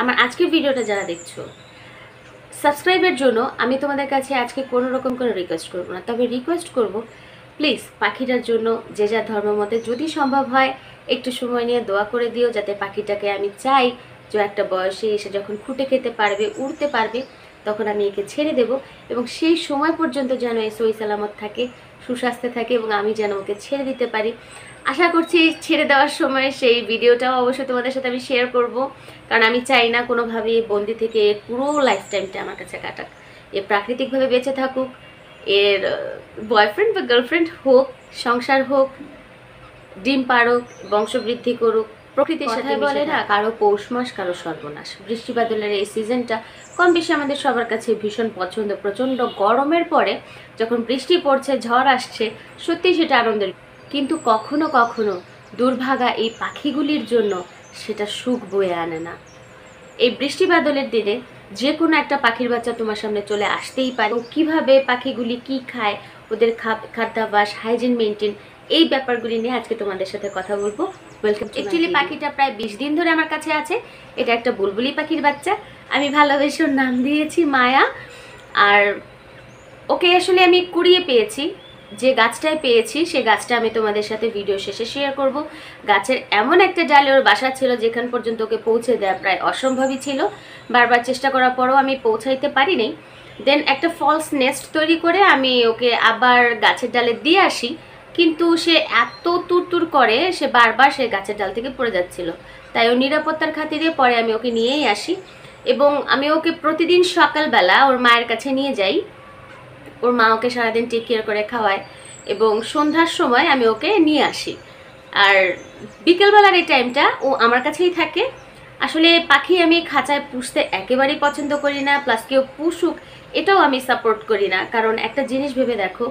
আমার আজকের ভিডিওটা যারা দেখছ সাবস্ক্রাইবের জন্য আমি তোমাদের কাছে আজকে কোনো রকম কোনো রিকোয়েস্ট করব না। তবে রিকোয়েস্ট করব প্লিজ পাখিটার জন্য যে যা ধর্ম মতে যদি সম্ভব হয়, একটু সময় নিয়ে দোয়া করে দিও যাতে পাখিটাকে আমি চাই যে একটা বয়সে এসে যখন খুঁটে খেতে পারবে, উড়তে পারবে, তখন আমি একে ছেড়ে দেব এবং সেই সময় পর্যন্ত যেন এ সই সালামত থাকে। সুস্বাস্থ্যে থাকে এবং আমি যেন ওকে ছেড়ে দিতে পারি। আশা করছি ছেড়ে দেওয়ার সময় সেই ভিডিওটাও অবশ্যই তোমাদের সাথে আমি শেয়ার করব। কারণ আমি চাই না কোনোভাবে বন্দি থেকে পুরো লাইফ টাইমটা আমার কাছে কাটাক। এ প্রাকৃতিকভাবে বেঁচে থাকুক, এর বয়ফ্রেন্ড বা গার্লফ্রেন্ড হোক, সংসার হোক, ডিম পারুক বংশবৃদ্ধি করুক প্রকৃতির সাথে বলে না কারও পৌষ মাস কারও সর্বনাশ। বৃষ্টি বাদলের এই সিজনটা কম বেশি আমাদের সবার কাছে ভীষণ পছন্দ। প্রচণ্ড গরমের পরে যখন বৃষ্টি পড়ছে ঝড় আসছে সত্যি সেটা আনন্দের কিন্তু কখনো কখনো দুর্ভাগা এই পাখিগুলির জন্য সেটা সুখ বয়ে আনে না। এই বৃষ্টি বাদলের দিনে যে কোনো একটা পাখির বাচ্চা তোমার সামনে চলে আসতেই পারে। কীভাবে পাখিগুলি কি খায় ওদের খাদ্যাভ্যাস হাইজিন মেনটেন এই ব্যাপারগুলি নিয়ে আজকে তোমাদের সাথে কথা বলব। ওয়েলকাম অ্যাকচুয়ালি পাখিটা প্রায় বিশ দিন ধরে আমার কাছে আছে। এটা একটা বুলবুলি পাখির বাচ্চা। আমি ভালোবেসে ওর নাম দিয়েছি মায়া। আর ওকে আসলে আমি কুড়িয়ে পেয়েছি। যে গাছটায় পেয়েছি সে গাছটা আমি তোমাদের সাথে ভিডিও শেষে শেয়ার করব। গাছের এমন একটা ডালে ওর বাসা ছিল যেখান পর্যন্ত ওকে পৌঁছে দেওয়া প্রায় অসম্ভবই ছিল। বারবার চেষ্টা করার পরও আমি পৌঁছাইতে পারিনি। দেন একটা ফলস নেস্ট তৈরি করে আমি ওকে আবার গাছের ডালে দিয়ে আসি। কিন্তু সে এত তুর তুরতুর করে, সে বারবার সে গাছের ডাল থেকে পড়ে যাচ্ছিল। তাই ও নিরাপত্তার খাতিরে পরে আমি ওকে নিয়েই আসি এবং আমি ওকে প্রতিদিন সকালবেলা ওর মায়ের কাছে নিয়ে যাই। ওর মা ওকে সারাদিন টেক কেয়ার করে খাওয়ায় এবং সন্ধ্যার সময় আমি ওকে নিয়ে আসি। আর বিকেলবেলার এই টাইমটা ও আমার কাছেই থাকে। আসলে পাখি আমি খাঁচায় পুষতে একেবারেই পছন্দ করি না প্লাস কেউ পুষুক, এটাও আমি সাপোর্ট করি না। কারণ একটা জিনিস ভেবে দেখো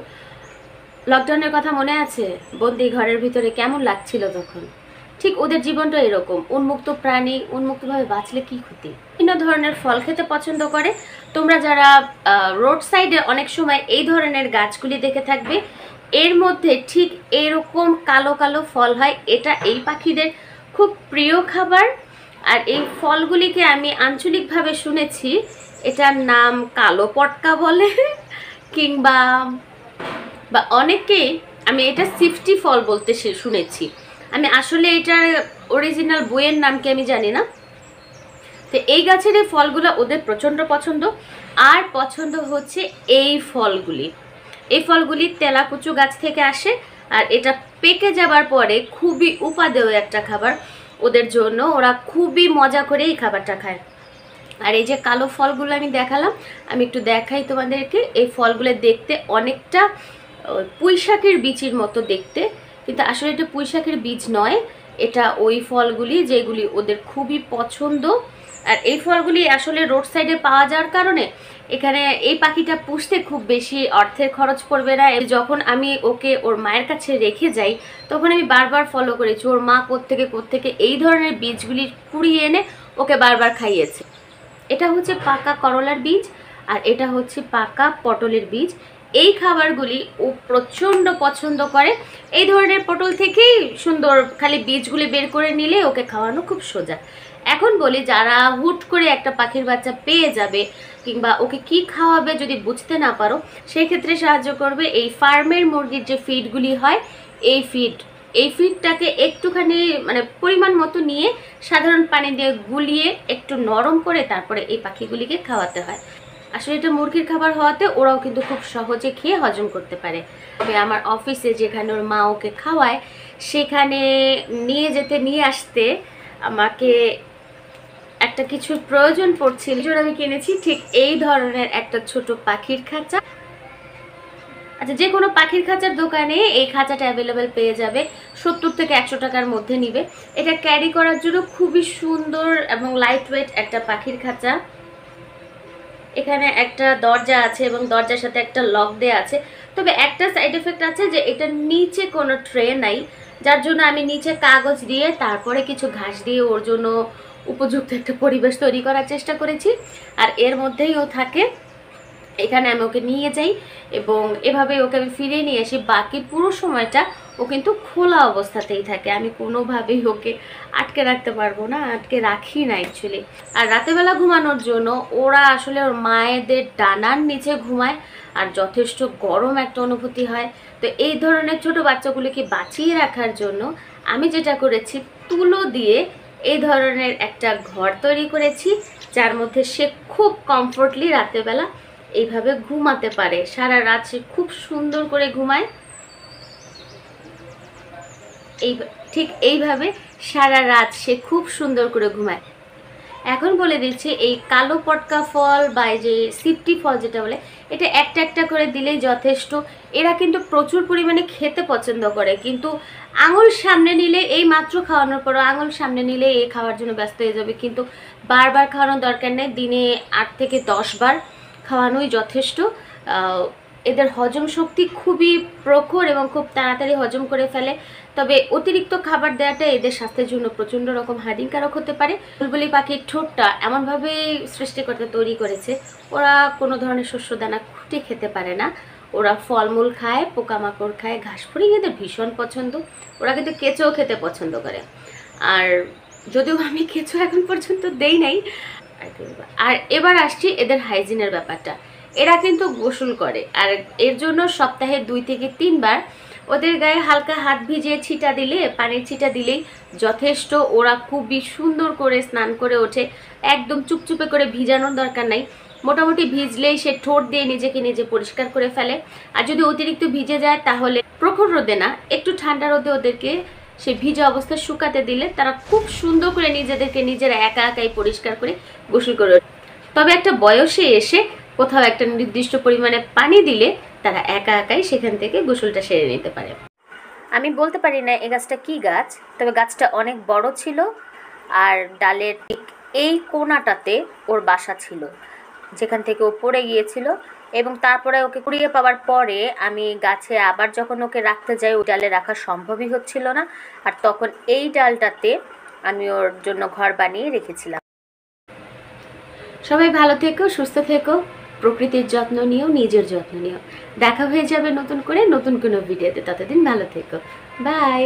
লকডাউনের কথা মনে আছে? বন্দি ঘরের ভিতরে কেমন লাগছিল তখন? ঠিক ওদের জীবনটা এরকম। উন্মুক্ত প্রাণী, উন্মুক্তভাবে বাঁচলে কি ক্ষতি? বিভিন্ন ধরনের ফল খেতে পছন্দ করে। তোমরা যারা রোড সাইডে অনেক সময় এই ধরনের গাছগুলি দেখে থাকবে, এর মধ্যে ঠিক এরকম কালো কালো ফল হয়। এটা এই পাখিদের খুব প্রিয় খাবার। আর এই ফলগুলিকে আমি আঞ্চলিকভাবে শুনেছি, এটার নাম কালো পটকা বলে, কিংবা বা অনেকেই আমি এটা সিফটি ফল বলতে শুনেছি। আমি আসলে এটার অরিজিনাল বইয়ের নাম কি আমি জানি না। তো এই গাছের এই ফলগুলো ওদের প্রচণ্ড পছন্দ। আর পছন্দ হচ্ছে এই ফলগুলি। এই ফলগুলি তেলাকুচু গাছ থেকে আসে আর এটা পেকে যাবার পরে খুবই উপাদেয় একটা খাবার। ওদের জন্য ওরা খুবই মজা করে এই খাবারটা খায়। আর এই যে কালো ফলগুলো আমি দেখালাম, আমি একটু দেখাই তোমাদেরকে। এই ফলগুলো দেখতে অনেকটা পুঁইশাকের বীজের মতো দেখতে। কিন্তু আসলে এটা পুঁইশাকের বীজ নয়, এটা ওই ফলগুলি যেগুলি ওদের খুবই পছন্দ। আর এই ফলগুলি আসলে রোড সাইডে পাওয়া যাওয়ার কারণে এখানে এই পাখিটা পুষতে খুব বেশি অর্থের খরচ পড়বে না। যখন আমি ওকে ওর মায়ের কাছে রেখে যাই, তখন আমি বারবার ফলো করেছি ওর মা কোত্থেকে কোত্থেকে এই ধরনের বীজগুলি কুড়িয়ে এনে ওকে বারবার খাইয়েছে। এটা হচ্ছে পাকা করলার বীজ আর এটা হচ্ছে পাকা পটলের বীজ। এই খাবারগুলি ও প্রচণ্ড পছন্দ করে। এই ধরনের পটল থেকেই সুন্দর খালি বীজগুলি বের করে নিলে ওকে খাওয়ানো খুব সোজা। এখন বলি, যারা হুট করে একটা পাখির বাচ্চা পেয়ে যাবে কিংবা ওকে কি খাওয়াবে যদি বুঝতে না পারো সেই ক্ষেত্রে সাহায্য করবে এই ফার্মের মুরগির যে ফিডগুলি হয়, এই ফিড। এই ফিডটাকে একটুখানি মানে পরিমাণ মতো নিয়ে সাধারণ পানি দিয়ে গুলিয়ে একটু নরম করে তারপরে এই পাখিগুলিকে খাওয়াতে হয়। আসলে এটা মুরগির খাবার হওয়াতে ওরাও কিন্তু খুব সহজে খেয়ে হজম করতে পারে। আমার অফিসে যেখানে ওর মা ওকে খাওয়ায়, সেখানে নিয়ে যেতে, নিয়ে আসতে আমাকে একটা কিছুর প্রয়োজন পড়ছিল জন্য আমি কিনেছি, ঠিক এই ধরনের একটা ছোট পাখির খাঁচা। আচ্ছা যে কোনো পাখির খাঁচার দোকানে এই খাঁচাটা অ্যাভেলেবেল পেয়ে যাবে। সত্তর থেকে একশো টাকার মধ্যে নিবে। এটা ক্যারি করার জন্য খুবই সুন্দর এবং লাইট ওয়েট একটা পাখির খাঁচা। এখানে একটা দরজা আছে এবং দরজার সাথে একটা লক দেওয়া আছে। তবে একটা সাইড এফেক্ট আছে যে এটা নিচে কোনো ট্রে নাই, যার জন্য আমি নিচে কাগজ দিয়ে তারপরে কিছু ঘাস দিয়ে ওর জন্য উপযুক্ত একটা পরিবেশ তৈরি করার চেষ্টা করেছি। আর এর মধ্যেই ও থাকে এখানে আমি ওকে নিয়ে যাই এবং এভাবে ওকে আমি ফিরিয়ে নিয়ে আসি। বাকি পুরো সময়টা ও কিন্তু খোলা অবস্থাতেই থাকে। আমি কোনোভাবেই ওকে আটকে রাখতে পারব না, আটকে রাখি না অ্যাকচুয়ালি আর রাতেবেলা ঘুমানোর জন্য ওরা আসলে ওর মায়েদের ডানার নিচে ঘুমায় আর যথেষ্ট গরম একটা অনুভূতি হয়। তো এই ধরনের ছোট বাচ্চাগুলিকে বাঁচিয়ে রাখার জন্য আমি যেটা করেছি, তুলো দিয়ে এই ধরনের একটা ঘর তৈরি করেছি, যার মধ্যে সে খুব কমফোর্টলি রাতেরবেলা এইভাবে ঘুমাতে পারে। সারা রাত সে খুব সুন্দর করে ঘুমায়। এই ঠিক এইভাবে সারা রাত সে খুব সুন্দর করে ঘুমায়। এখন বলে দিচ্ছি এই কালো পটকা ফল বা এই যে সিপটি ফল যেটা বলে, এটা একটা একটা করে দিলেই যথেষ্ট। এরা কিন্তু প্রচুর পরিমাণে খেতে পছন্দ করে। কিন্তু আঙুল সামনে নিলে এই মাত্র খাওয়ানোর পরও আঙুল সামনে নিলে এই খাওয়ার জন্য ব্যস্ত হয়ে যাবে। কিন্তু বারবার খাওয়ানোর দরকার নেই। দিনে আট থেকে দশ বার খাওয়ানোই যথেষ্ট। এদের হজম শক্তি খুবই প্রখর এবং খুব তাড়াতাড়ি হজম করে ফেলে। তবে অতিরিক্ত খাবার দেওয়াটা এদের স্বাস্থ্যের জন্য প্রচণ্ড রকম হানিকারক হতে পারে। বুলবুলি পাখির ঠোঁটটা এমনভাবে সৃষ্টিকর্তা তৈরি করেছে। ওরা কোনো ধরনের শস্য দানা খুঁটে খেতে পারে না। ওরা ফলমূল খায়, পোকামাকড় খায়, ঘাস ফুড়ি এদের ভীষণ পছন্দ। ওরা কিন্তু কেঁচোও খেতে পছন্দ করে। আর যদিও আমি কেঁচো এখন পর্যন্ত দেই নাই আর আর এবার আসছি এদের হাইজিনের ব্যাপারটা। এরা কিন্তু গোসল করে, আর এর জন্য সপ্তাহে দুই থেকে তিনবার ওদের গায়ে হালকা হাত ভিজিয়ে ছিটা দিলে, পানির ছিটা দিলেই যথেষ্ট। ওরা খুবই সুন্দর করে স্নান করে ওঠে। একদম চুপচুপে করে ভিজানোর দরকার নাই। মোটামুটি ভিজলেই সে ঠোঁট দিয়ে নিজেকে নিজে পরিষ্কার করে ফেলে। আর যদি অতিরিক্ত ভিজে যায় তাহলে প্রখর রোদে না, একটু ঠান্ডা রোদে ওদেরকে সে ভিজা অবস্থায় শুকাতে দিলে তারা খুব সুন্দর করে নিজেদেরকে নিজেরা একা একাই পরিষ্কার করে গোসল করে তবে একটা বয়সে এসে কোথাও একটা নির্দিষ্ট পরিমাণে পানি দিলে তারা একা একাই সেখান থেকে গোসলটা সেরে নিতে পারে। আমি বলতে পারি না এই গাছটা কি গাছ, তবে গাছটা অনেক বড় ছিল আর ডালের ঠিক এই কোনাটাতে ওর বাসা ছিল। যেখান থেকে ও পড়ে গিয়েছিল এবং তারপরে ওকে কুড়িয়ে পাওয়ার পরে আমি গাছে আবার যখন ওকে রাখতে যাই, ওই ডালে রাখা সম্ভবই হচ্ছিল না। আর তখন এই ডালটাতে আমি ওর জন্য ঘর বানিয়ে রেখেছিলাম। সবাই ভালো থেকো, সুস্থ থেকো, প্রকৃতির যত্ন নিও, নিজের যত্ন নিও। দেখা হয়ে যাবে নতুন করে নতুন কোনো ভিডিওতে ততদিন ভালো থেকো। বাই